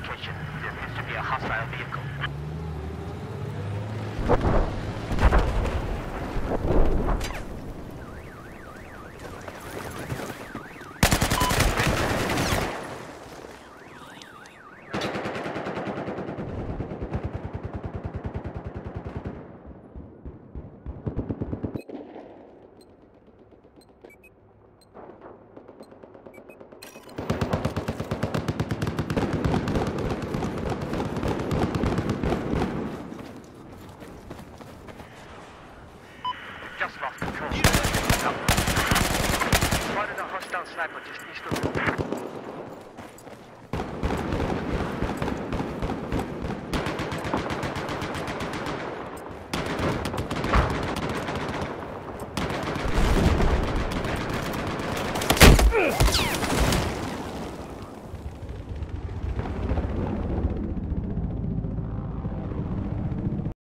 location. There appears to be a hostile vehicle. lost lost control. Spotted a hostile sniper just east nicht so.